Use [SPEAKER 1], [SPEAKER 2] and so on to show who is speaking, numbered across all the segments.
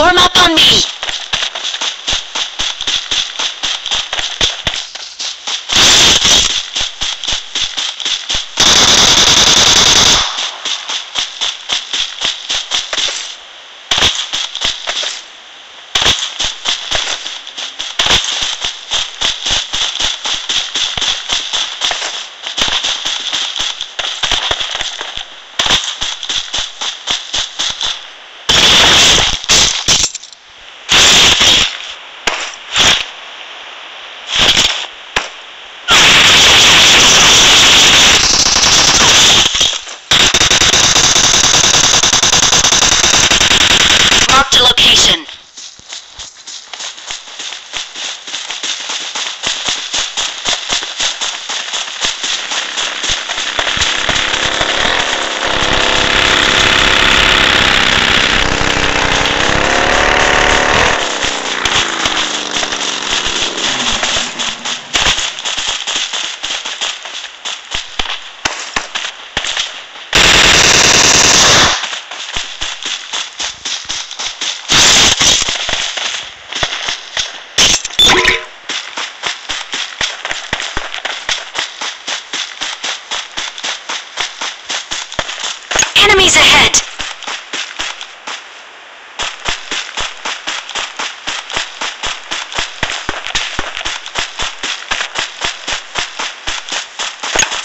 [SPEAKER 1] Form up on me.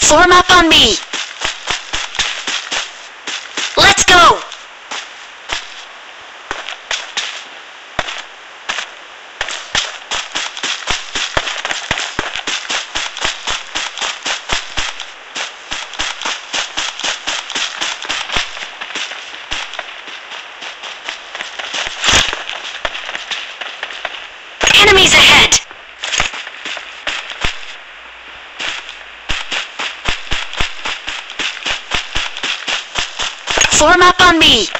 [SPEAKER 1] Form up on me! Let's go! Form up on me!